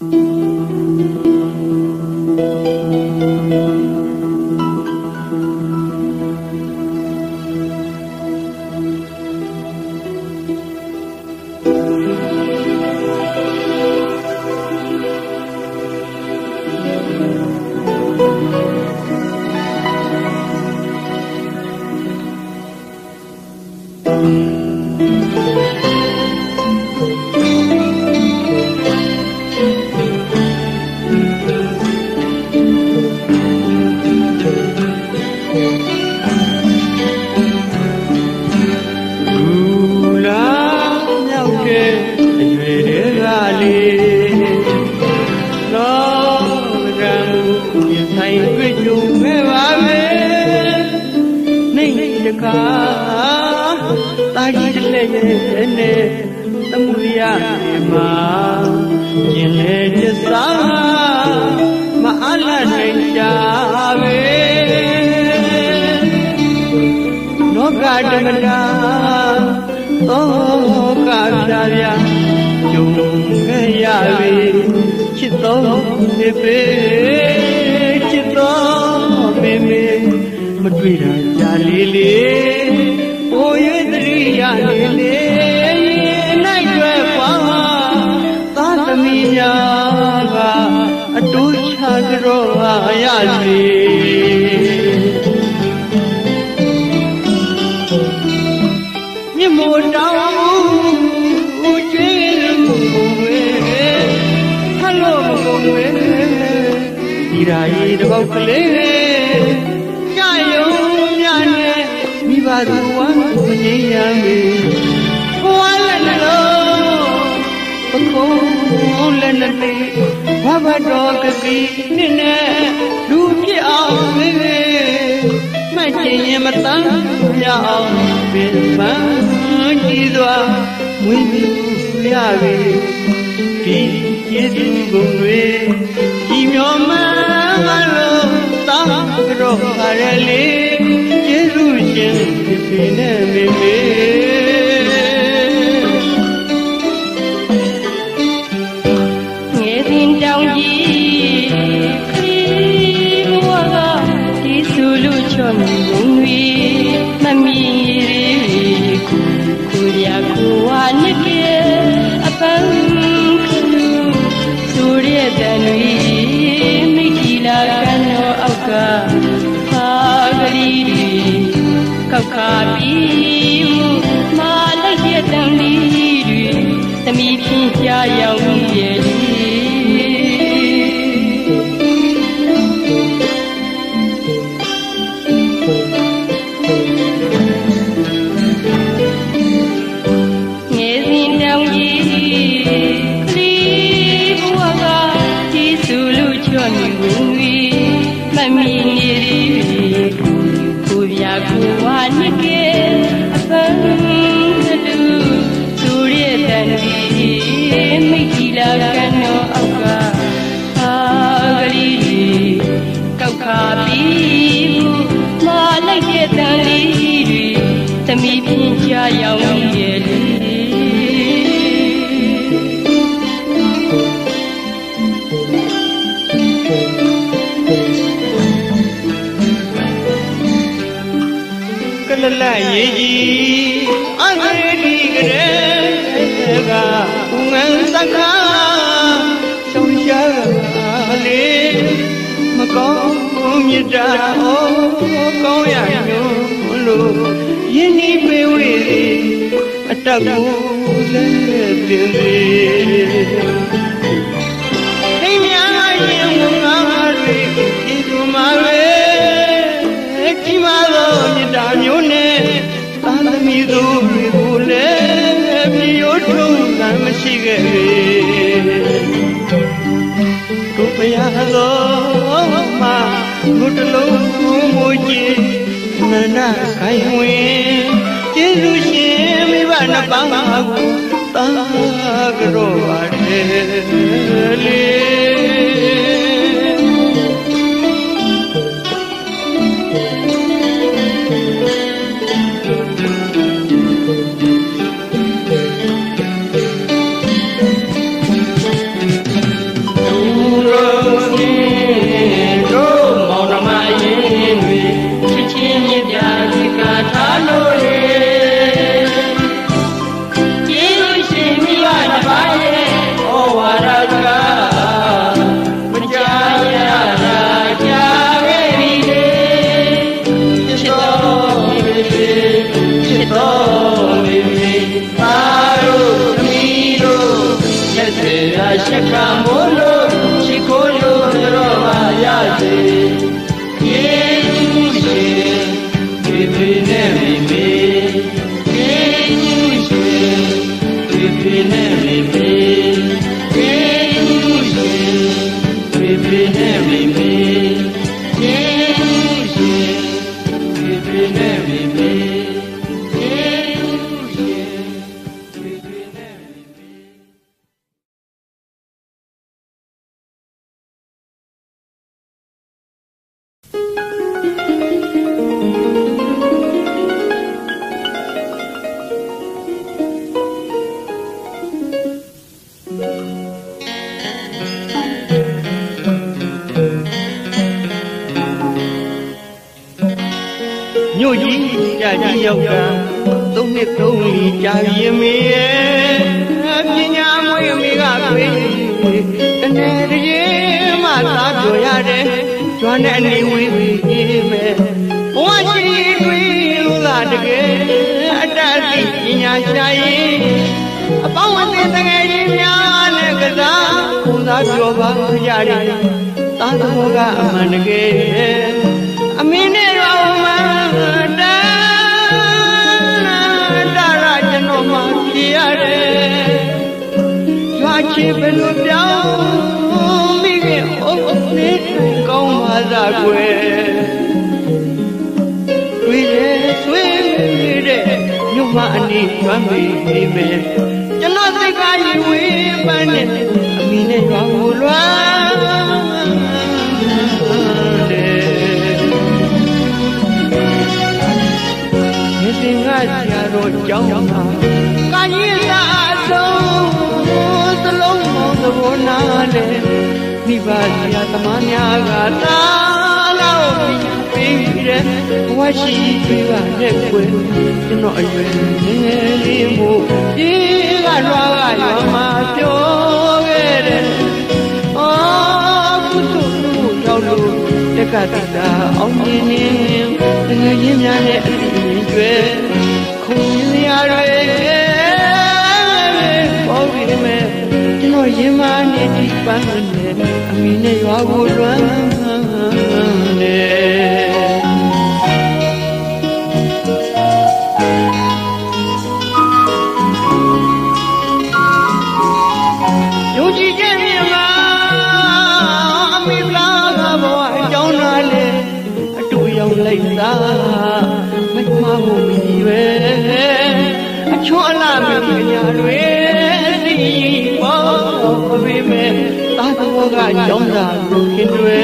Mm-hmm. ဒီရာကြီးတပုတ်ကလေးကြယုံမြနဲ့မိဘသူဝမ်းမငြိမ်းရမေဘဝလည်းနှလုံးပကုံးလည်းနှသိဘဘတော်ကစီနဲ့နဲ့လူဖြစ်အောင်မေမှတ်ခြင်းရင်မတန်းရအောင်ပြန်ပန်းကြည့်စွာမွေးမြူရပြီဒီကျေးဇူးကုန်တွေ y mi amor. ကတော့ခါရလေယေရုရှင်ဖြစ်ဖြစ်နဲ့မေမေ ပြီးဟုမာလိုက်ရဲ့တန်လေးတွေသမီးဖြင့်ရှားရောင် မိဖြင့်ကြာရောက်ရဲ့လေကလလရေးကြီးအန်ဒီကရေကငန်းစခါရှောင်းရှားလေမကောင်းမြတ်တာဟော က်ကိုလည်းတင်သည်မိမာရင်ဝငါတွေဤသူမှာပဲကြီးမားသောမြတ်တာမျိုးနဲ့သာသမီသူတွေကိုလည်းမြေထုံးကမရှိခဲ့ပေတို့မရသောမှာဘုတလုံးကိုမူကြည်နန္ဒခိုင်ဝင်ကျေးဇူးရှိ နပန်းကိုတာကြတော့ပါတယ်လေ မိဘဆရာသမားများကသာလောက်ပြီးပြီးတဲ့ဘဝရှိပြပါနဲ့ကွယ်ကျွန်တော်အရွယ်ငယ်ငယ်လေးမို့ဒီကလွားကရွာမှာပြောခဲ့တဲ့အော်ကုသိုလ်မှုကြောင့်လို့တက္ကသတာအောင်မြင်နေတကယ်ရင်းများနဲ့အတူကျွဲ တော်ရင်မနေဒီပန်းနဲ့အမိနဲ့ရွာကိုလွမ်းနေယုံကြည်ခြင်းမြတ်မှာအမိသားကဘဝအကြောင်းသားလေအတူရောက်လိုက်တာမမမှုမီပဲအချွန်အလားမင်းညာတွေစီ ပေါ်ပြီမဲ့သာတော်ကကြောင်းသားလူခင်တွေ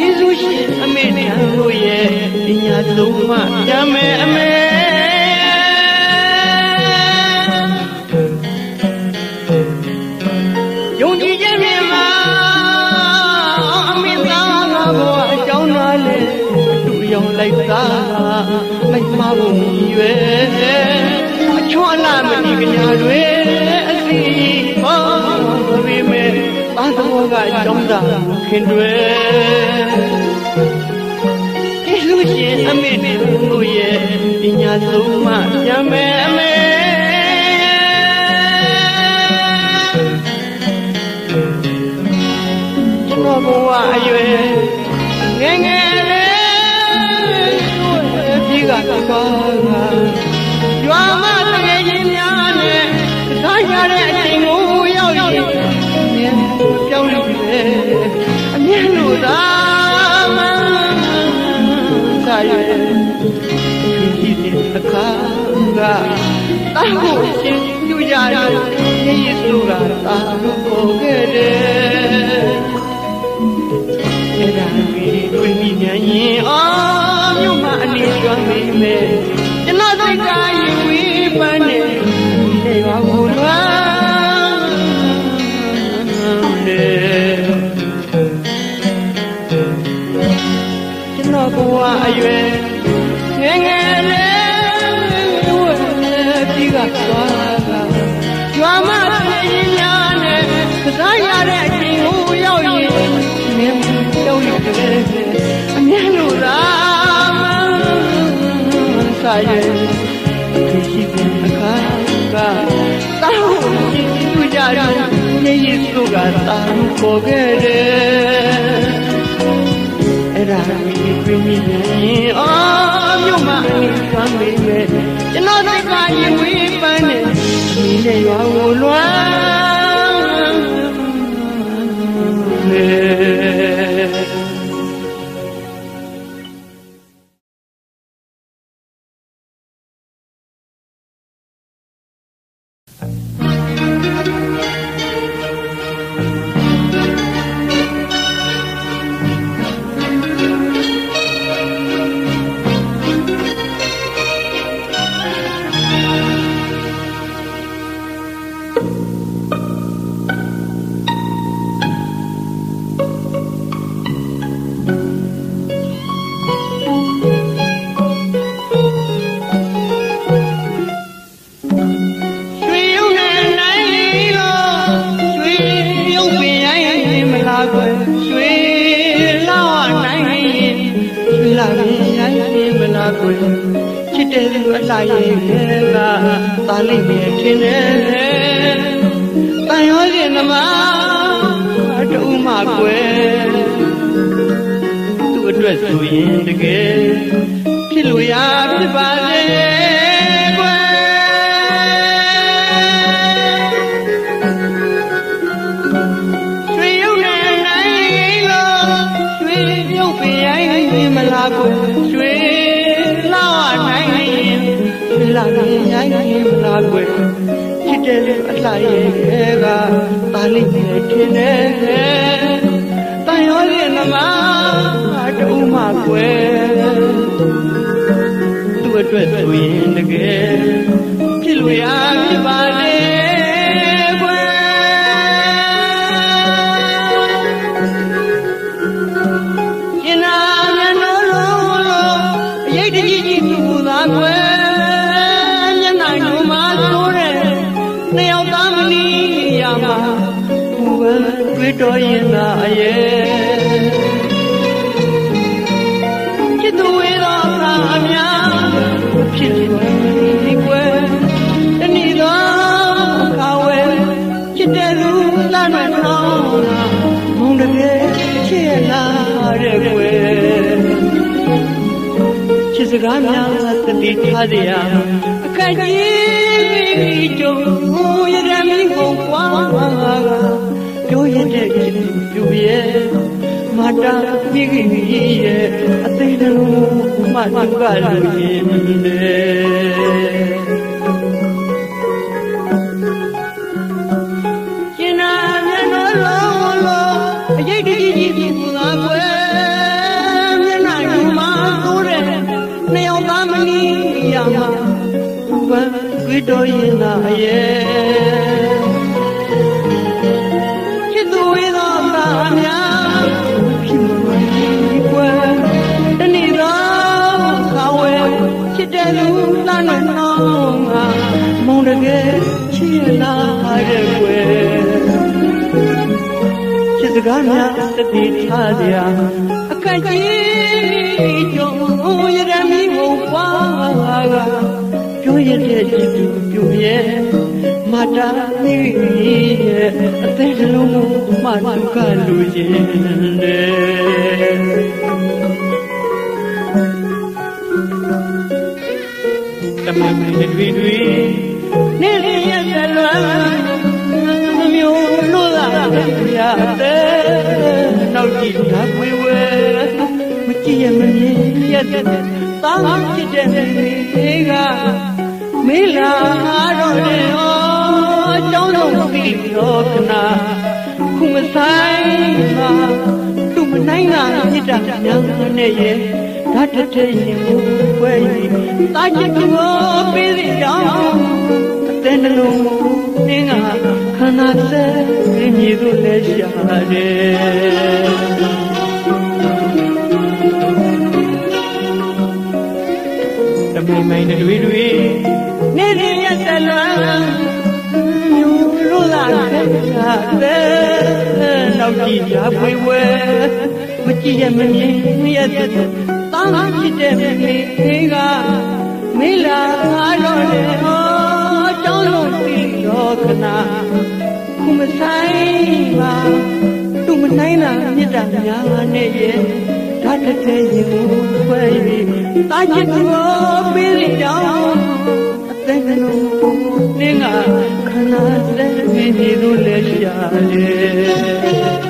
ယေရှုရှင်အမေထံတို့ရဲ့ပညာသုံးမှကြမယ်အမေ သာတော်ကကြောင်းသားခင်တွေယေရှုရှင်အမေတို့ရဲ့ပညာဆုံးမှပြန်မယ်အမေကျွန်တော်ဘဝအရွယ်ငယ်ငယ်လေးဒီကပါရွာ ကတာကိုရှင်ပြကြတယ်ယေရှုကတာလို့ခေါ်ခဲ့တယ်အဲ့ဒါကြီးတွေ့မိမြန်ရင်အာမြို့မှာအနေကျွမ်းမိမယ်ကျွန်တော်စိတ်ကယူဝေးပန်းနေနေပါဘူးလားလေကျွန်တော်ဘဝအရွယ် ရဲ့ဒီရှိတဲ့အခါကတောင်းကြည့်သူကြတယ်နေရစုကတောင်းခေါ်ခဲ့တယ်အဲ့ဒါကြီးပြင်းပြင်းရင်အော်မြို့မှာအင်းသွမ်းမိမယ်ကျွန်တော်တို့ကရင်ဝေးပန်းနေဒီနဲ့ရွာကိုလွမ်းနေ ဘူပဲတွေ့တော်ရင်သာအရဲ့ချစ်သူဝေသောအခါအများဖြစ်လို့ဒီကွယ်တဏီသောအခါဝဲချစ်တဲ့လူလာနှောင်းမုံတကယ်ချစ်လာတဲ့ကွယ်ချစ်စကားများသတိထားစရာအခက်ကြီးကြုံရရမီကိုပွား ပြောရတဲ့ချစ်သူပြည့်ရဲ့မာတာမိကြီးရဲ့အသိလုံးမှသူကလူရင်တယ်ကျင်နာမျက်နှာလုံးလုံးအရေးတကြီးကြီးပြူသာကွယ်မျက်နှာယူမှသိုးတဲ့နှစ်ယောက်သားမနီးရမှာဘယ်တွေ့တော်ရင်သာရဲ့ မုံတကယ်ချစ်လာတဲ့ကွယ်ချစ်စကားများတတိထားစရာအခက်ကြီးကြုံရရမီကိုပွားကပြောရတဲ့ချစ်သူပြူရဲ့မာတာမိရဲ့အသက်လုံးမှသူကလူချင်းတယ်တမန်တွေတွေနေရတဲ့လွ မ်းမျိုးလို့လာရတဲ့နောက်ကြည့်တာဝေဝဲမကြည့်ရမမြင်ရတဲ့တောင်းချစ်တဲ့နေကမေးလာတော့တယ်ဟောကျောင်းလုံးပြီးတော့ခနာခုမဆိုင်ပါသူမနိုင်တာမြစ်တာများနဲ့ရဲ့ဓာတ်တစ်ထည်ရင်ကိုဝဲရင်တာချစ်ကိုပေးတဲ့ကြောင်းအ တဲ့နှလုံးနင်းကခန္ဓာစဲမြည်သူလဲရှာတယ်တမိန်မိန်တွေတွေနေရရက်တလွမ်းမြူလို့လာတဲ့နောက်ကြည့်ရဖွေဝဲမကြည့်ရမမြင်ရတဲ့တောင်းဖြစ်တဲ့မိကမေလာတော့လေဟောတောင်း လို့ပြီးတော့ခနာခုမဆိုင်ပါသူမနိုင်တာမြစ်တာများနဲ့ရဲ့ဓာတ်တစ်ထဲရင်ကိုခွဲပြီးတာချစ်ကိုပေးရကြောင်းအသက်လုံးနင်းကခနာစဲပြီးနေလို့လဲရှာတ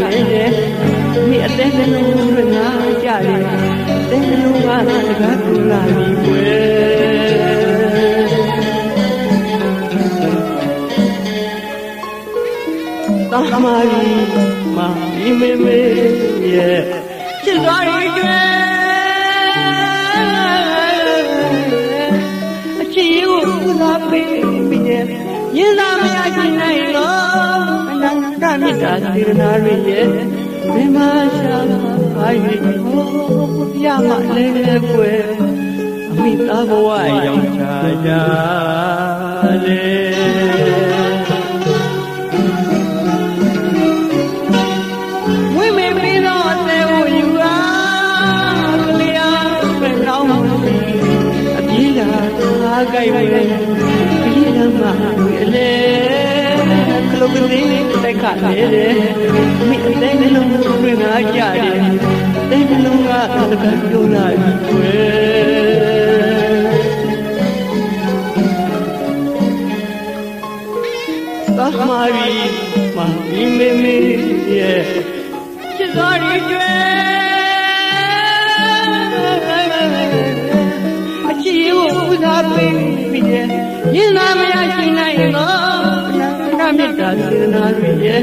တိုက်ခတ်နေတယ်မိအသက်နှလုံးရငါကြတယ်တဲ့နှလုံးကတကားကူလာပြီကွယ်သာမာရီမာဒီမေမေရဲ့ တမြတ်တာစေရနာတွေရဲ့ဘယ်မှာရှာပါ၍ရမလဲကွယ်အမိသားဘဝရောက်ချကြလေ ခလုတ်ကလေးတိုက်ခတ်နေတယ်မိအသေးနှလုံးတွင်ငါကြတယ်တဲ့နှလုံးကသကပြောလာပြီွယ်သမာရီမမီမေမေရဲ့ချစ်တော်ရီကျွဲအချီကိုပူဇော်ပေးပြီးရဲ့ရင်သာမရရှိနိုင်တော့နာ မေတ္တာစေနာတွေရဲ့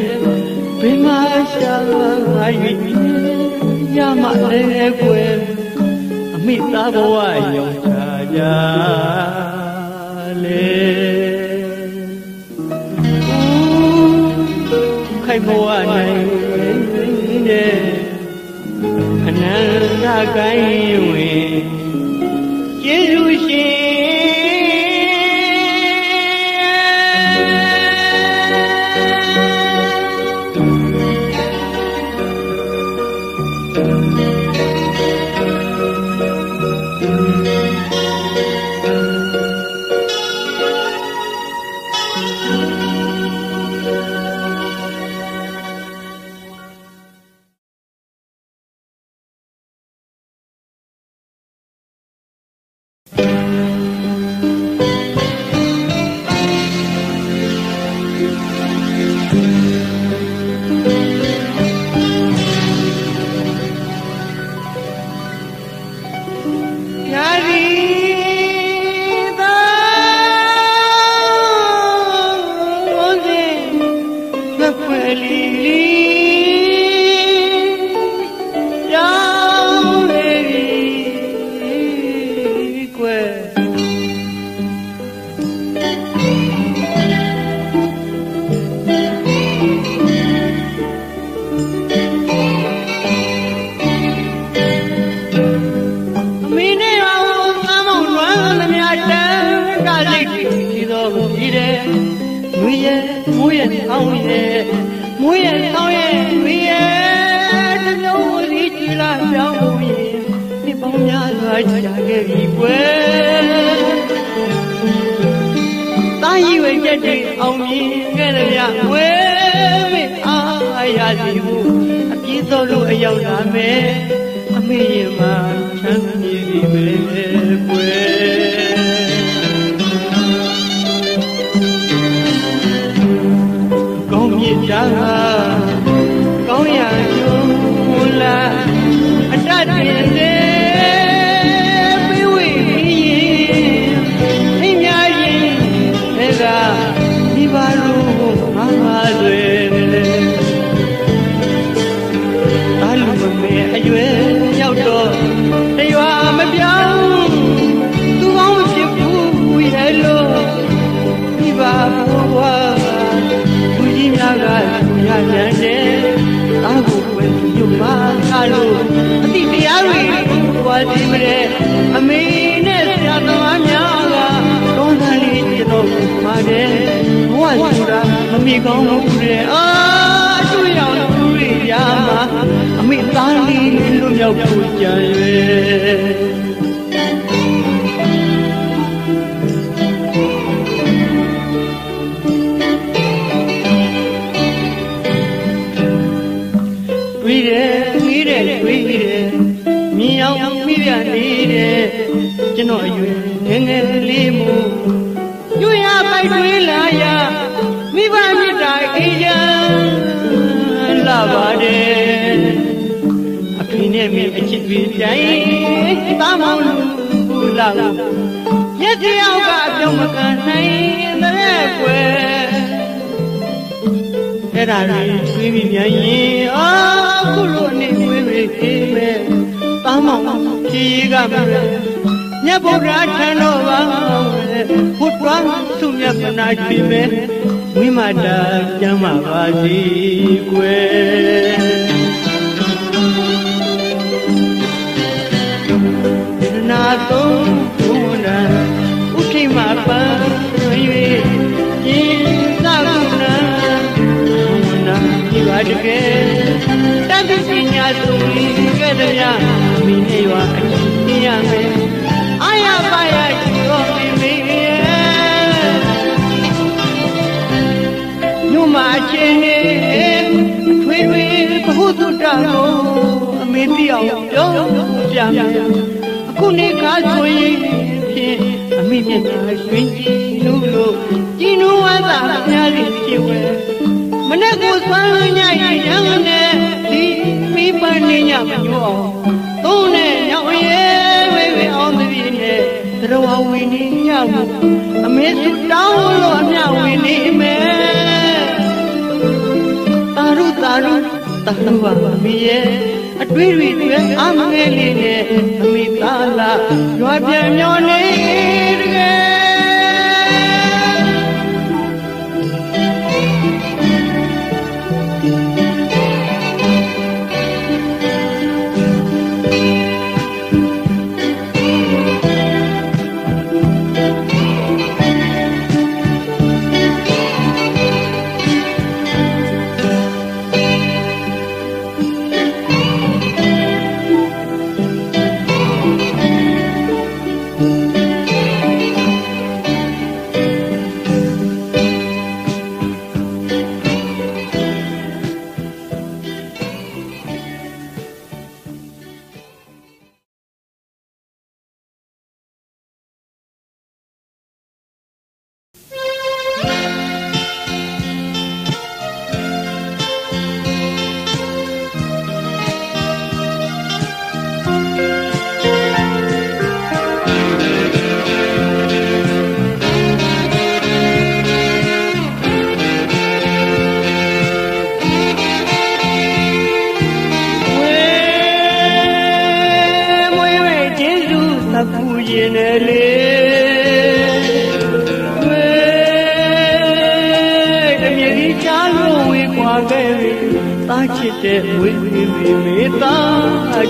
ဘယ်မှာရှာပါ၍ရမလဲကွယ်အမိသားဘဝရောက်ချကြလေခိုက်ဘဝနိုင်တဲ့အနန္တကိုင်းဝင် ယာ သူရကြတယ်အာကိုွယ်ညွတ်ပါသားလို့အတိတရားတွေဘဝစီမတဲ့အမေနဲ့ဆရာသမားများကတောင်းတလေးကျွန်တော်ပါတယ်ဘဝဆိုတာမမီကောင်းဘူးတဲ့အာအကျွေးအောင်လူတွေရမှာအမေသားလေးလွတ်မြောက်ဖို့ကြံရွယ် အချစ်တွေတိုင်းတာမောင်လူလာရက်တယောက်ကအပြုံးမကန်နိုင်တဲ့ကွယ်အဲ့ဒါတွေတွေးပြီးမြန်ရင်အာခုလိုအနေဝေးဝေးအေးမဲ့တာမောင်ဖြီးကမလဲမြတ်ဗုဒ္ဓထံတော်ပါဘုရားသူမြတ်ပနာကြည့်မဲ့ဝိမာတာကျမ်းပါပါစီကွယ် သုံးဘုံနာဥထိမပန်း၍ဤသာကုနာဘုံနာဒီပါတကယ်တတ်သိပညာသုံးကဲ့တဲ့များမိနေရွာအချင်းရမယ်အာရပါရရှိတော်မိမိညမချင်းနေထွေထွေဘဟုတုတ္တကိုအမေတိအောင်ပြောပြမယ်အ ခုနေကားဆိုရင်ဖြင့်အမိမျက်နှာရွှင်ကြည်လို့လို့ကြည်နူးဝမ်းသာအများကြီးဖြစ်ဝဲမနေ့ကဆွမ်းညရရံနဲ့ဒီမိပန်းနေညမညောအောင်သုံးနဲ့ညောင်ရဲဝဲဝဲအောင်တပြင်းနဲ့သရဝဝင်းနေညမှုအမေစုတောင်းလို့အမြဝင်နေမယ်တာရုတာရုတာရုပါမီရဲ့ အတွေ့တွေတွေအမငယ်လေးနဲ့အမိသားလာရွာပြန်မျောနေတကယ်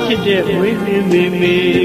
ချစ်တဲ့ဝေ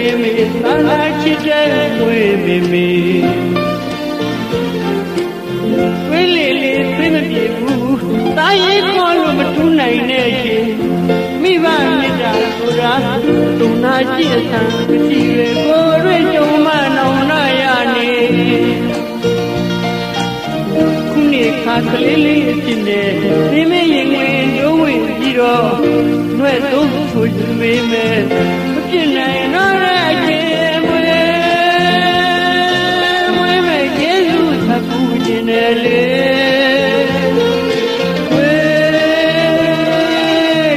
မေမေမေသာလာချစ်တဲ့မွေးမေမေဝေးလေလေသိမပြေဘူးတာရေးခေါ်လို့မထူးနိုင်တဲ့ရှင်မိဘမြတ်တာဆိုတာဒုနာကြည့်အဆံမရှိလေကိုယ်ရွေးကြုံမနောင်နာရနေခုနေခါကလေးလေးအဖြစ်နဲ့မိမရင်ဝင်ဒိုးဝင်ပြီးတော့နှွဲ့သုံးဆိုယူမိမယ်မ ဖြစ်နိုင်တော့တဲ့အချင်းမွေမွေမဲ့ကျေးဇူးသပူခြင်းနဲ့လေဝေ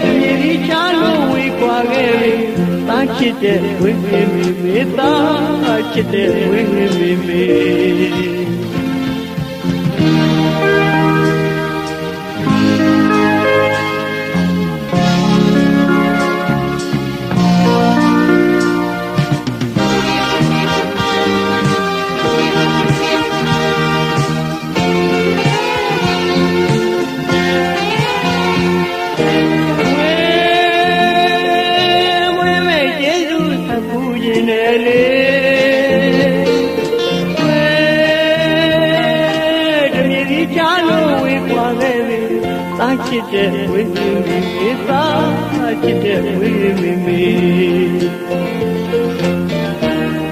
ဒီဒီချာလို့ဝေခွာခဲ့ပြီတာချစ်တဲ့ဝေမေမေမေတာချစ်တဲ့ဝေမေမေမေ မေသာချစ်တဲ့ဝေမေမေ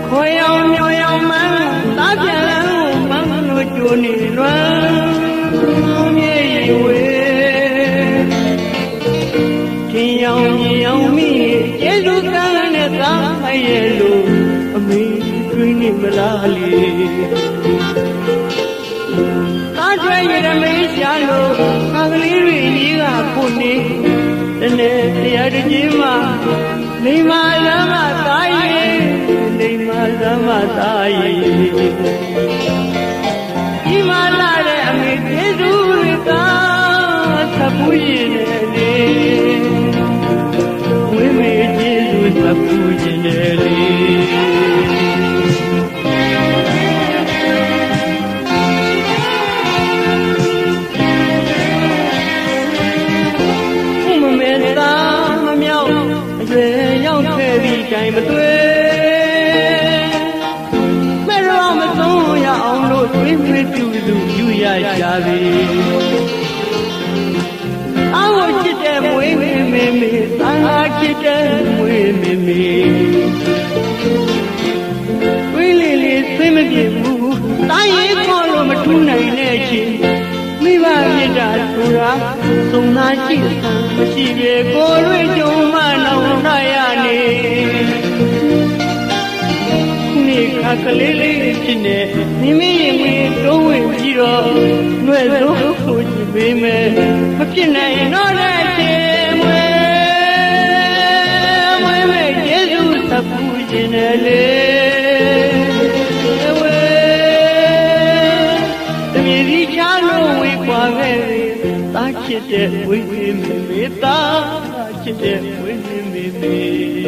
ခွေအောင်မြောင်အောင်မန်းသာပြန်လန်းကိုမန်းလို့ကြိုနေလွမ်းမြေရွေခင်းအောင်မြောင်မိကျေစုကန်းနဲ့သာမရဲ့လို့အမေတွင်နေမလားလေ ရရွေရမေးရှာလို့ငါကလေးတွေကြီးကခုနေတနေ့တရားတကြီးမှာမိမလမ်းမှာတားရဲ့ ဆုံးသာရှိသံမရှိပေကိုရွေကြုံမနောင်နှရနေနေခါကလေးလေးဖြစ်နေမိမိရင်မင်းတိုးဝင်ပြီးတော့နှွဲ့ဆုံးဆိုကြည့်ပေမဲ့မဖြစ်နိုင်တော့ ဖြစ်တဲ့ဝိမေမေတာချစ်တဲ့ဝိမေမေ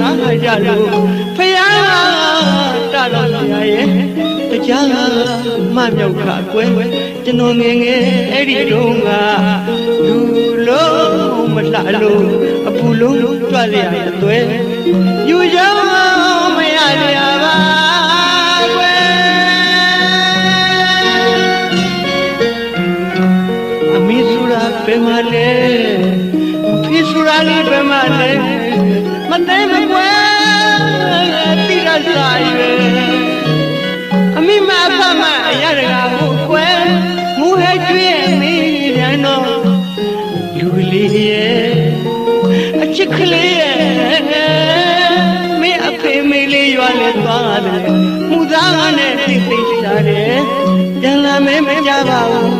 နားငါကြလို့ဖယားကတတော်ဆရာရဲ့တရားကမမြောက်ခကွယ်ကျွန်တော်ငယ်ငယ်အဲ့ဒီတုန်းကလူလုံးမလှလို့အပူလုံးကြွလျက်အသွဲယူရော တယ်မူသားနဲ့သိသိရှာတယ်ပြန်လာမဲမကြပါဘူး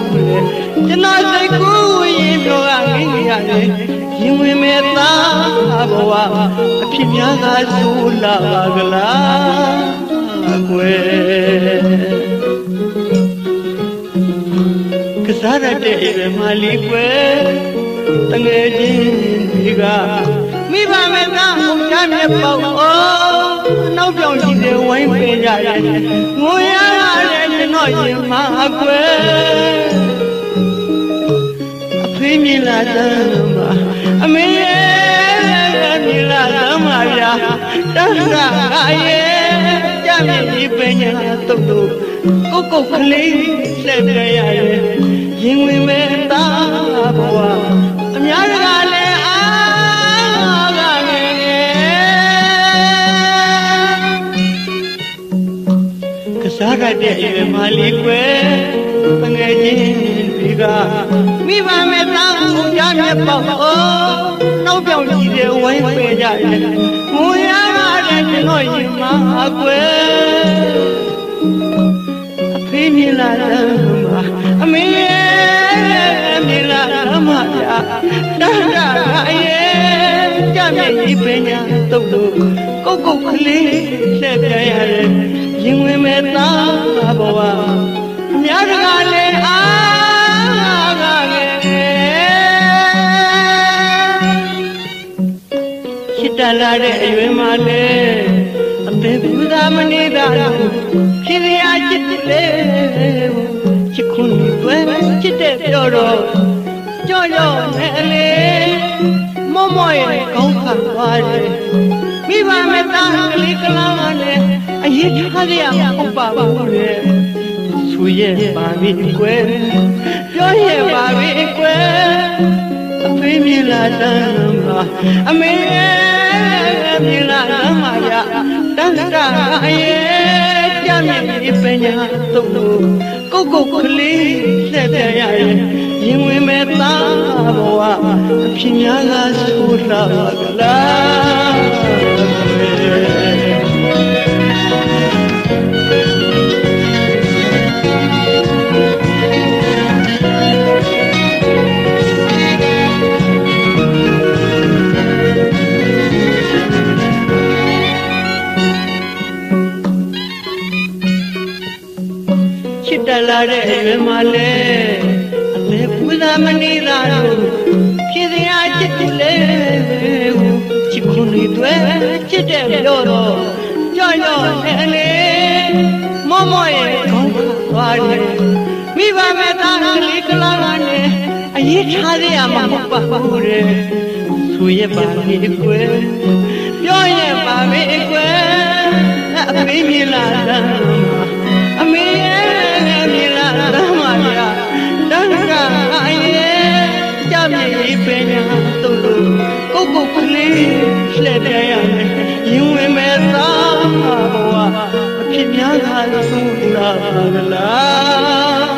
ကျွန်တော်စိတ်ကူးရင်ပြောကငင်းရတယ်ရင်ဝင်မဲ့သားဘဝအဖြစ်များသာဆူလာပါကလားကွယ်ကစားရတဲ့အိမ်မှာလီကွယ်တငယ်ချင်းတွေကမိဘမဲ့သားဟိုချမ်းမြေပေါက်အော် နောက်ပြောင်ကြည့်တဲ့ဝိုင်းပေးကြရဲ့ငိုရရတဲ့ကျွန်တော်ရင်မှာကွယ်အဖေးမြင်လာတဲ့မှာအမေရဲ့မြင်လာတဲ့မှာရာတန်းကရဲ့မြင့်ဒီပညာတုတ်တို့ကိုကိုကလေးဆက်ပြရရဲ့ရင်ဝင်မဲ့သားဘဝအများက ယ်ကစားရတဲ့အိမ်မှာလီကွယ်တငယ်ချင်းတွေကမိဘမဲ့သားကိုကြားမြတ်ပေါ့နောက်ပြောင်ကြည့်တဲ့ဝိုင်းပဲကြရဲ့ငိုရတဲ့ကျွန်တော်ရင်မှာကွယ်အဖေးမြင်လာတယ်မှာအမေရဲ့မြင်လာမှာဗျာတန်တာရဲ့ကြမြင့်ဒီပညာတုတ်လို့ကိုကုတ်ကလေးလက်ပြရတယ် ရင်ဝင်မဲ့သားဘဝအများတကာလည်းအားကငယ်ချစ်တလာတဲ့အရွယ်မှာလည်းအသေးဘူးသာမနေတာဖြစ်ရချစ်လေချစ်ခွန်တွေချစ်တဲ့ပြောတော့ကြော့ရော့နဲ့လေမော့မော့ရဲ့ကောင်းခံသွားတယ်မိဘမဲ့သားကလေးကလာနဲ့ အရေးထားရမှာမဟုတ်ပါဘူးလေဆူရဲ့ပါပြီကွယ်ပြောရဲ့ပါပြီကွယ်အဖေးမြလာတမ်းမှာအမေမြလာမှာရတန်တာရဲ့ကြမြင့်ဒီပညာသုံးလို့ကိုကိုကလေးလက်ပြရရင်ရင်ဝင်မဲ့သားဘဝအဖြစ်များကဆိုးလာပါကလား ချစ်တလာတဲ့အရွယ်မှာလဲအသေးပူဇာမနေတာလို့ဖြစ်စရာချစ်တယ်လေချစ်ခွန်တွေချစ်တဲ့ပြောတော့ကြောက်ရော့နဲ့လေမောမောရဲ့ခေါင်းသွားတယ်မိဘမဲ့သားကလေးကလာလာနဲ့အရေးထားရမှာမဟုတ်ပါဘူးတဲ့ဆိုရပါလေကွယ်ပြောရပါမေကွယ်အဖေးမြင်လာတာ ပညာတုံးလို့ကိုကိုကလေးလှည့်ပြရမယ်ရင်ဝင်မဲ့သားဘဝအဖြစ်များကဆုံးလာကလားွ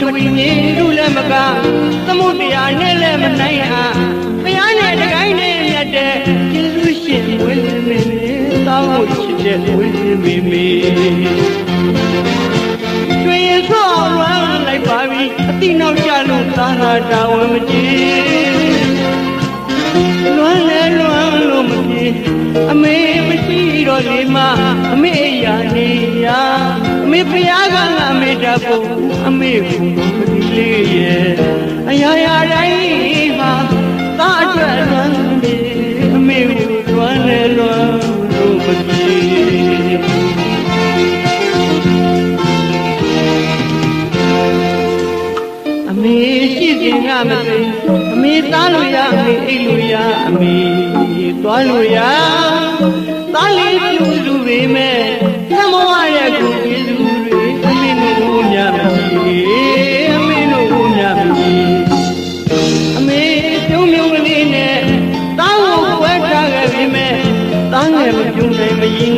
ထဝီမြေလူလည်းမကသမုဒ္ဒရာနဲ့လည်းမနိုင်အားဘုရားနဲ့တကိုင်းနဲ့မြတ်တဲ့ကျေးဇူးရှင်ဝိသမေမေတောင်းဖို့ချစ်တဲ့ဝိသမေမေကျွေးစောလွမ်းလိုက်ပါပြီအတိနောက်ကြလို့သာသာတာဝန်မကြည့်လွမ်းလဲလွမ်းလို့မပြေအမေမရှိတော့လေမအမေရာနေရအ မေဖျားကငါမေတ္တာဖို့အမေကမဒီလေးရဲ့အရာရာတိုင်းဟာသာအတွက်လွမ်းနေအမေကိုလွမ်းလဲလွမ်းလို့မပြေအမေရှိစဉ်ကမသိအမေသားလို့ရအမေအိတ်လို့ရအမေသွားလို့ရသားလေးပြုစုပေမဲ့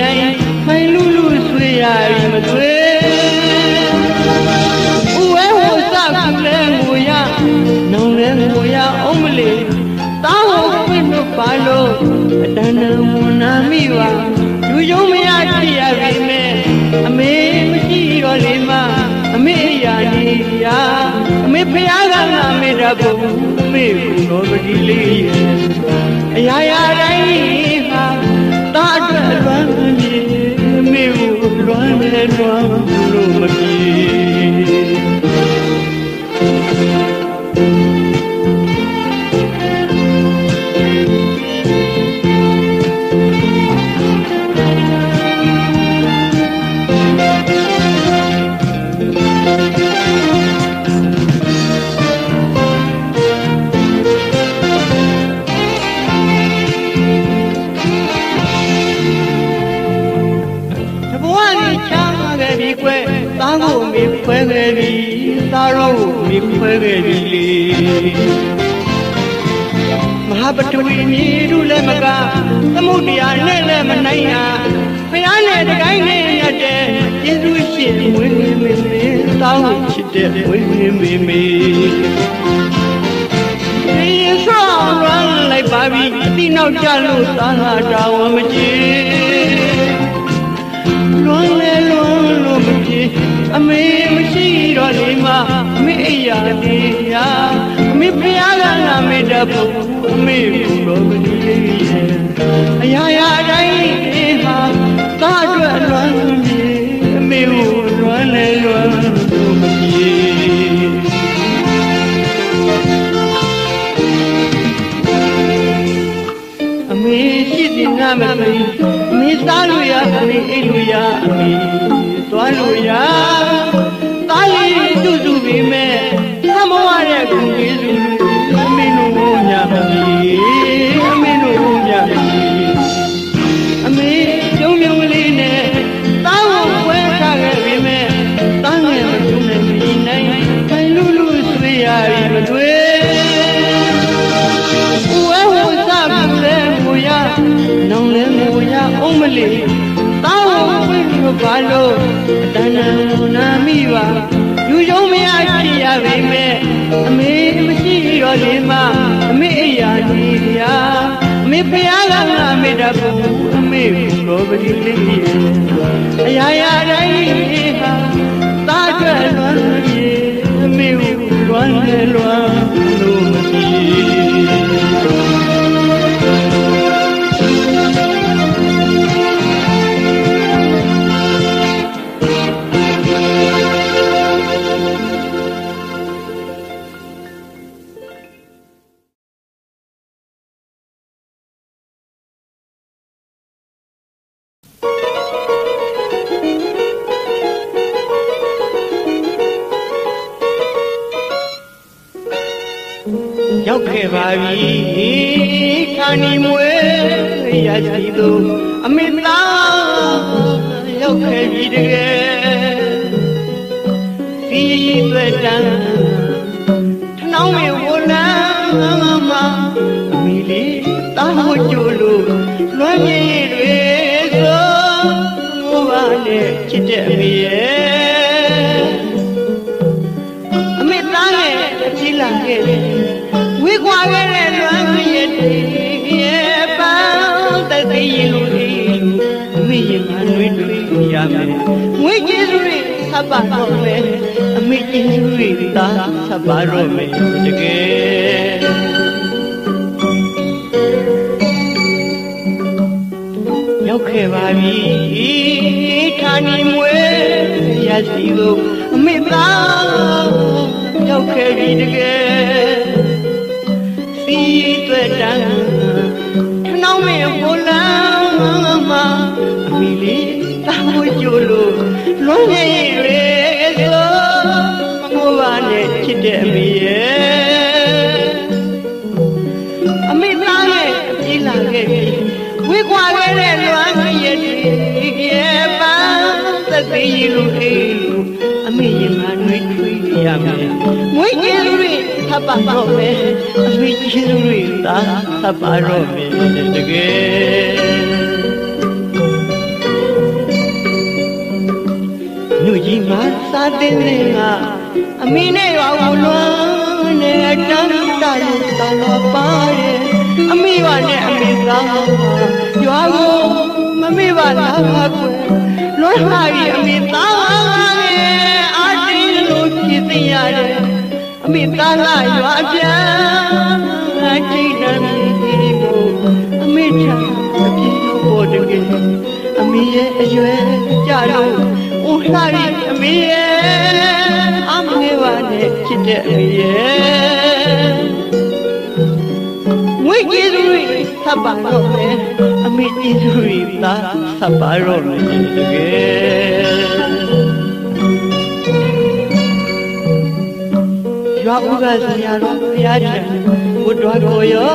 နိုင်မရည်နိုင်ခိုင်လူလူဆွေရပြီမသွေဥဝဲဟိုစကူလဲငိုရနောင်လဲငိုရအောင်မလေးသားကိုခွင့်လို့ပါလို့အတန်တန်ဝန်နာမိပါလူယုံမရကြည့်ရပြီမဲ့အမေမရှိတော့လေမအမေရာနေရာအမေဖျားကငါမေတ္တာဖို့အမေကိုတော်ပတိလေးရဲ့ ငါမေတ္တာဖို့အမေကိုတော်ပတိလေးရဲ့အရာရာတိုင်းဟာတာအတွက်လွမ်းပြေအမေကိုလွမ်းလေလွမ်းလို့မပြေရော သပ်ပါတော့မယ်အမေကျေးဇူးတွေသာသပ်ပါတော့မယ်တကယ်ရောက်ခဲ့ပါပြီဌာနီမွေရစီကိုအမေသားရောက်ခဲ့ပြီတကယ်စီသွဲတန်းထနောင်းမေဟိုလန်းမှာအမီလေးတာမွေ ကြိုလို့လုံးရည်ရဲဆိုမမိုးပါနဲ့ချစ်တဲ့အမေရဲ့အမေသားရဲ့အပြေးလာခဲ့ပြီဝေးကွာခဲ့တဲ့လွမ်းရဲ့ဒီရဲ့ပန်းသသိလူအေးလူအမေရင်မနှွေးထွေးရမယ်ငွေကျေးဇူးတွေသပ်ပါတော့မယ်အမေကျေးဇူးတွေသာသပ်ပါတော့မယ်တကယ် ညကြီးမှာစားတဲ့နေကအမေနဲ့ရွာကိုလွမ်းနဲ့တန်းတာလို့တောင်းတော့ပါတယ်အမေပါနဲ့အမေသားရွာကိုမမေ့ပါလားကွယ်လွမ်းလာပြီအမေသားရဲ့အာတင်းလို့ဖြစ်သိရတယ်အမေသားကရွာပြန်အကြိတ်တမ်းဒီကိုအမေချာအပြည့်လို့ပေါ်တကယ်အမေရဲ့အရွယ်ကြလို့ဦးလှပြီအ မေရဲ့အမေပါနဲ့ချစ်တဲ့အမေရဲ့ငွေကျေးဇူးတွေသပ်ပါတော့မယ်အမေကျေးဇူးတွေသာသပ်ပါတော့မယ်တကယ်ရွာဦးကဆရာတော်ဘုရားရှင်ဘုဒ္ဓကိုရော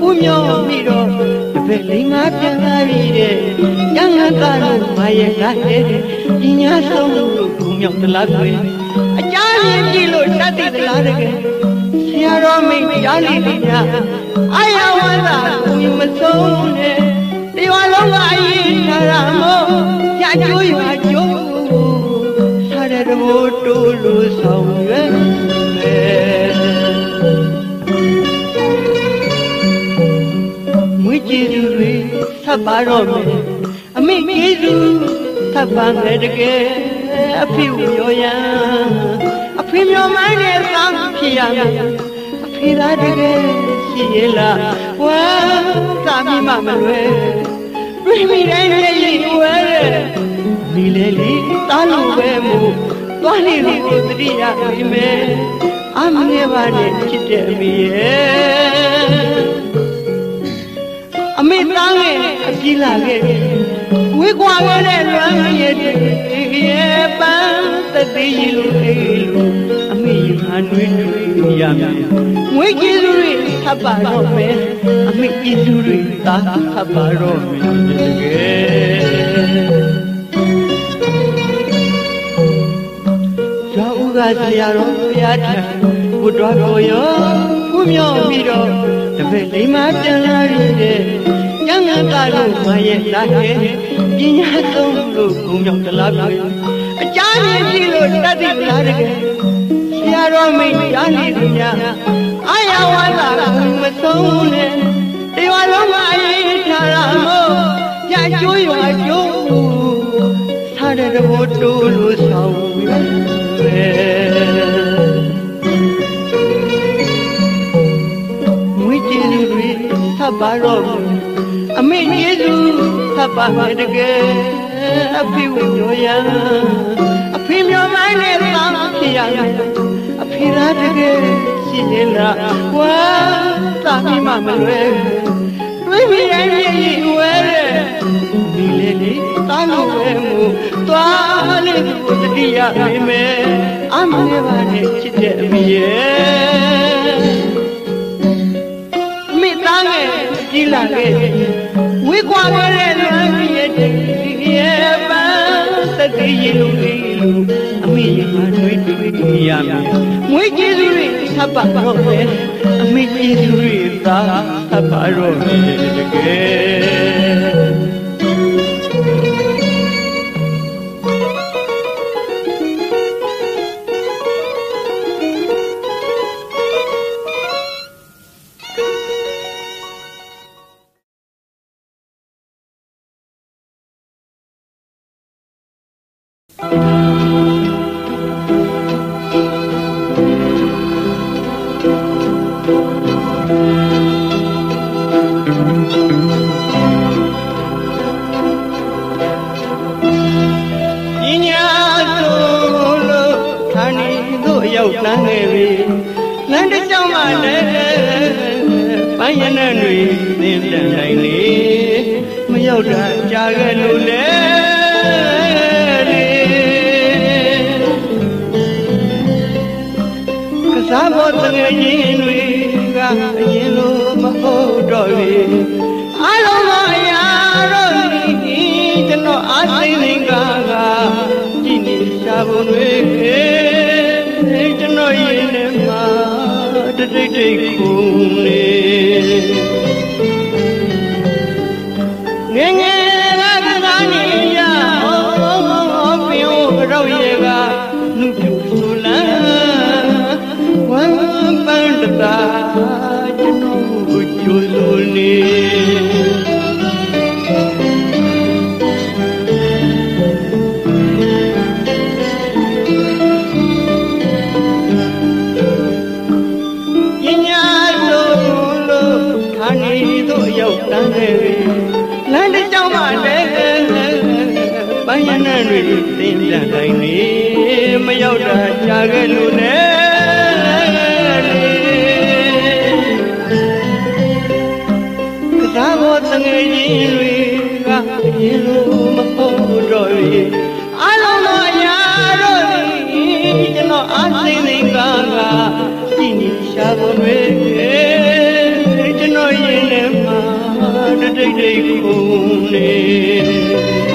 ဘုမြောမိတော့ တပည့်လေးငါပြန်လာပြီတဲ့ရငါကလို့မရဲ့ကတဲ့ပညာဆုံးလို့ဘုမြောက်တလားကွယ်အကြမ်းရင်ကြည့်လို့တတ်သိသလားတကယ်ဆရာတော်မိတ်ကြားလိမ့်မယ်များအာယဝန္တာဘုံမဆုံးနဲ့တရားလုံးကအရင်ထားရမို့ကြကြိုးရွာကြိုးထားတဲ့ဘိုးတိုးလို့ဆောင် ကြည်သူတွေသပ်ပါတော့မယ်အမိကျေးဇူးသပ်ပါမယ်တကယ်အဖေပြောရန်အဖေမျောမှန်းတဲ့သာဖြစ်ရမယ်အဖေသာတကယ်ရှိရလားဝါသာမိမမလွယ်ပြိမိတိုင်းရဲ့ရင်ဝဲတဲ့မိလေလေးတားလို့ပဲမို့သွားနေလို့တတိယမိမယ်အမေပါနဲ့ချစ်တဲ့အမေရဲ့ အမေသားငယ်အကြီးလာခဲ့ဝေးကွာခဲ့တဲ့လွမ်းရဲ့ရဲ့ပန်းသတိရလို့အေးလို့အမေရဟန်းတွေတွေ့ရမယ်ငွေကျေးဇူးတွေသပ်ပါတော့မယ်အမေကျေးဇူးတွေသာသပ်ပါတော့မယ်တကယ်ဇောဥကဆရာတော်ဘုရားထံဘုဒ္ဓကိုရောဘု မြော့ပြီးတော့တပည့်လိမ္မာပြန်လာရတဲ့ညငါကလို့မရဲ့လာခဲ့ပညာဆုံးလို့ဘုံမြောက်တလားပြီအကြမ်းမြင်ကြည့်လို့တတ်သိလားတကယ်ဆရာတော်မိတ်ကြားနေသူများအာယဝါသာဘုံမဆုံးနဲ့တရားလုံးမအေးထားရမို့ကြကြိုးရွာကြိုးထားတဲ့ဘိုးတိုးလို့ သပ်ပါတော့အမေကျေးဇူးသပ်ပါမယ်တကယ်အဖေဝပြောရအဖေမျောမိုင်းနဲ့သာဖြစ်ရအဖေသာတကယ်ရှိနေလားဝါသာမိမမလွယ်တွေးမိတိုင်းပြည့်ဝဲတဲ့ဒီလေလေးတားလို့ပဲမို့သွားလေးကိုတတိယမိမယ်အမေပါနဲ့ချစ်တဲ့အမေရဲ့ လာခဲ့ဝေးကွာခဲ့တဲ့လွမ်းရဲ့တည်းရဲ့ပန်းသတိရလို့လူအမေရမတွေးတွေးရမယ်ငွေကျေးဇူးတွေသပ်ပါတော့မယ်အမေကျေးဇူးတွေသာသပ်ပါတော့မယ်တကယ် စားဖို့တငယ်ချင်းတွေကအရင်လိုမဟုတ်တော့ဘူးအလုံးမအရာတော့ဒီကျွန်တော်အားစိမ့်နေကကကြည်နေရှာဖို့တွေတိတ်တိတ်ခုန်နေ သိမ့်ပြန်တိုင်းနေမရောက်တာကြာခဲ့လို့နဲ့ကစားဖို့တငယ်ချင်းတွေကအရင်လိုမဟုတ်တော့ဘူးအလုံးတော့အရာတော့ကျွန်တော်အားသိနေကကကြည်နေရှာဖို့တွေကျွန်တော်ရင်ထဲမှာတိတ်တိတ်ခုန်နေ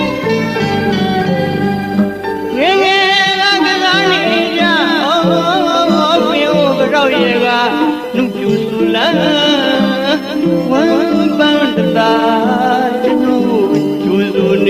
ወንበር ላይ ብዙኔ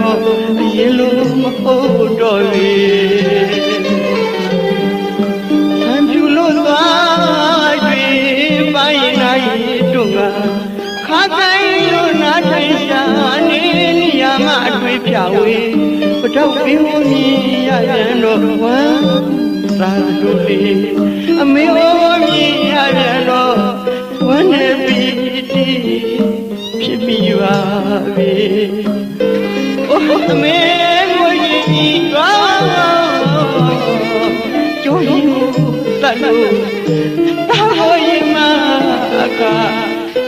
တော့အရင်လိုမဟုတ်တော့ဘူးဆံပြူလို့သွားတွေ့ပိုင်းနိုင်တုံကခါတိုင်းလို့နားထိုင်ရှာနေနေရမအတွေ့ဖြာဝေပတောက်ပင်ဝမြည်ရပြန်တော့ဝမ်းသာတို့လေးအမေဝမြည်ရပြန်တော့ဝမ်းနေပြီတီဖြစ်ပြီးပါပြီ အိုးအမေကိုကြီးသွားကျိုးယူတတ်လို့တာဖို့ရင်မအခါ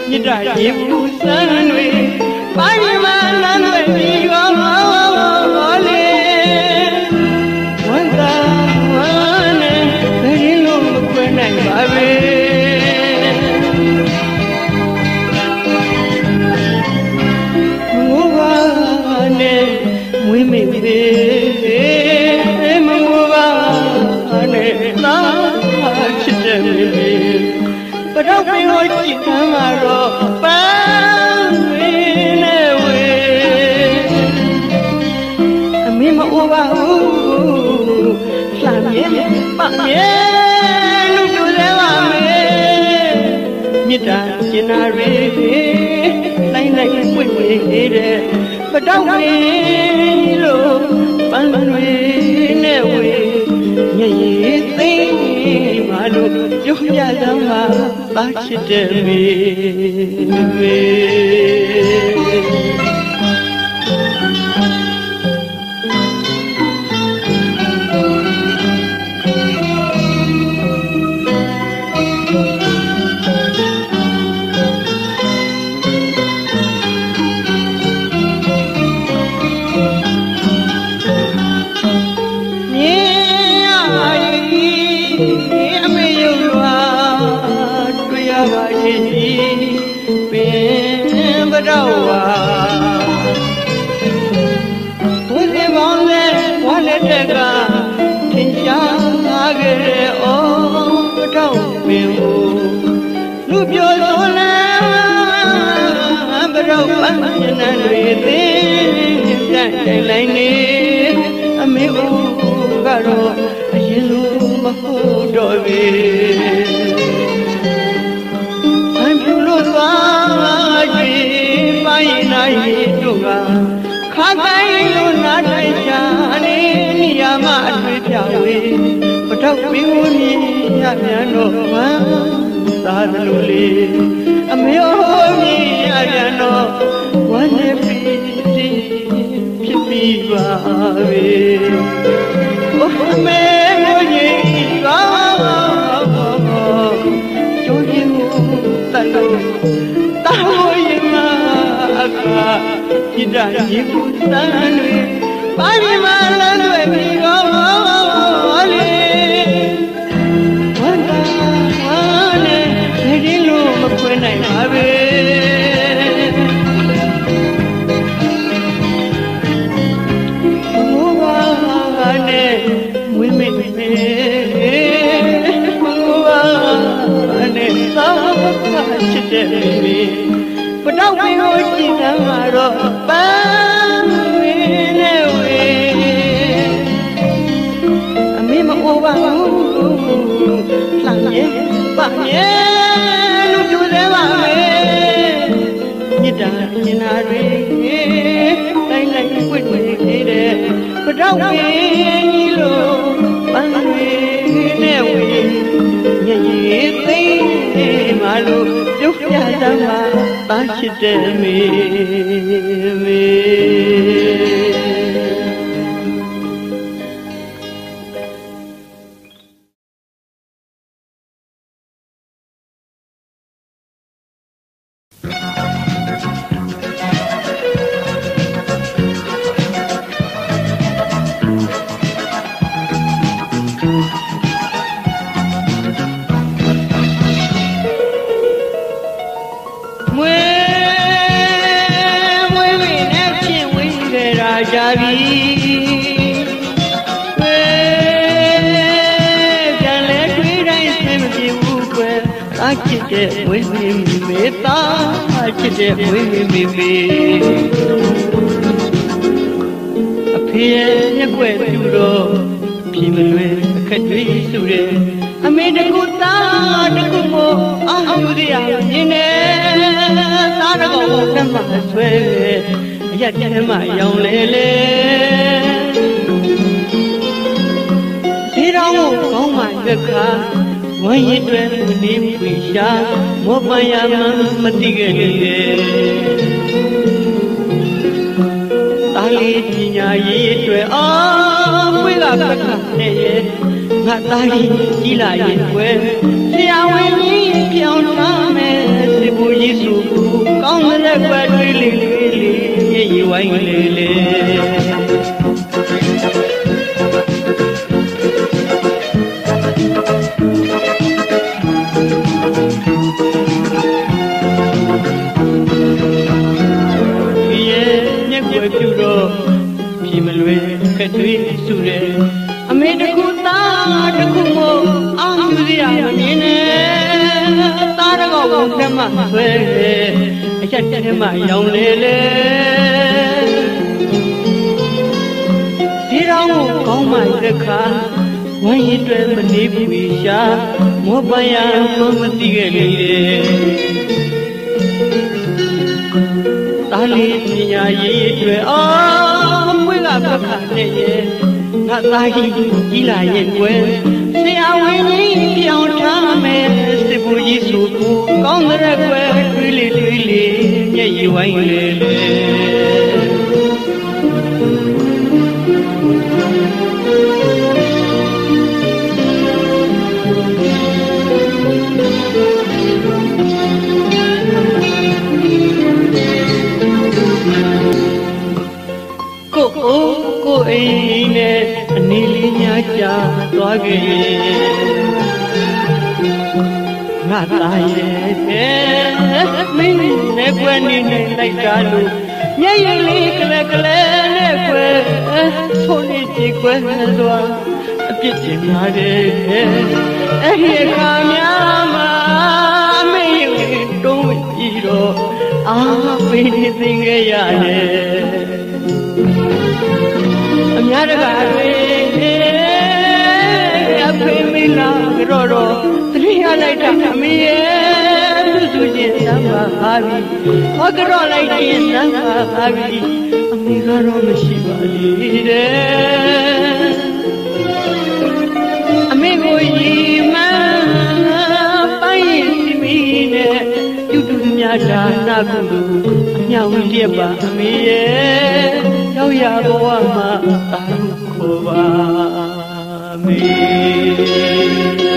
မြစ်တာရေပူစံတွေပါရီမနန်းတွေပြီးရော မေမအိုးပါဘူးလှမ်းမြဲပတ်မြဲလူတူလဲပါမေမြစ်တာကျင်နာရီလိုက်လိုက်ပွင့်ပွင့်နေတဲ့ပတော့ပင်လို့ပန်းတွေနဲ့ဝေညည်သိမှလို့ပြောပြသမှာပါချစ်တယ်မေမေ တော့အရင်လိုမဟုတ်တော့ဘူးသွားကြည်ပိုင်းနိုင်တို့ကခါတိုင်းလို့နားထိုင်ချာနေနေရာမှာအတွေ့ပြဝေပတော့ပင်ကိုမြင်ရပြန်တော့ဝမ်းသာသလိုလေးအမေဟောမြင်ရပြန်တော့ဝမ်းနေပြီးဖြစ်ပြီးပါပဲ အိုးမေကိုကြီးကောကျိုးရင်တတ်လို့တာဝယမအခါจิตရေဘူးတန်တွေပါဠိမှာလမ်းတွေပြီး ပတော့ဝင်းကြီးလို့ပန်းဝင်းနဲ့ဝင်းညည်သိမလို့ပြုတ်ပြသမှာပါရှိတဲ့မေမေ တဲ့ဝေမေမေမေအဖေရဲ့မျက်ွယ်ပြူတော့ပြီမလွယ်အခက်တွေးစုတယ်အမေတကူသားတကူမို့အာယူရရမြင်နေသားတကောင်ကမှဆွဲအရက်တဲမှရောင်လေလေဒီတော်ကိုကောင်းမှရွက်ခါ ဝမ်းရည်တွဲမနေပွေရှာမောပန်ရမမတိခဲ့လေတာလီပညာရေးတွဲအာပွေကခက်ခက်နဲ့ရဲ့ငါသားကြီးကြီးလာရင်ွယ်ဆရာဝန်ကြီးပြောင်းထားမယ်ဒီဘူကြီးစုကောင်းတဲ့ကွယ်တွေးလေးလေးလေးရေဝိုင်းလေးလေး တွေးစုတယ်အမေတခုသားတခုမို့အာယူစရာမမြင်နဲ့သားတကောကိုကမဆွဲအချက်တဲမှရောင်လေလေဒီတော်ကိုကောင်းမှရခါဝမ်းရည်တွဲမနေဘူးရှာမောပယံမမသိခဲ့လေတာလီပညာရေးတွေအာ မွေးကပခနဲ့ရဲ့ငါသားကြီးကြီးလာရဲ့ကွယ်ဆရာဝန်ကြီးပြောင်းထားမယ်စစ်ဘူးကြီးဆိုကိုကောင်းတဲ့ကွယ်တွေးလေတွေးလေမျက်ရည်ဝိုင်းလေလေ ခဲ့ငါသားရဲ့မင်းနဲ့ကွယ်နေနေလိုက်တာလို့မျက်ရည်လေးကလေးကလေးနဲ့ကွယ်ဆိုနေကြပြေကွဲသွားအပြစ်တင်ပါတယ်အဲ့ဒီအခါများမှာအမေရင်တုံးပြီးတော့အာပေးနေသင်ခဲ့ရတယ်အများတကာတွေ အဖေမလာကြတော့တတိယလိုက်တာအမေရဲ့သူစုချင်းသမ်းပါပါပြီဟောကြတော့လိုက်ချင်းသမ်းပါပါပြီအမေကတော့မရှိပါသေးတယ်အမေကိုရီမန်းပိုင်းမိနဲ့ပြုတူများဒါနာကုသိုလ်အမြောက်လျက်ပါအမေရဲ့ရောက်ရဘဝမှာအာရုံခေါ်ပါ မေ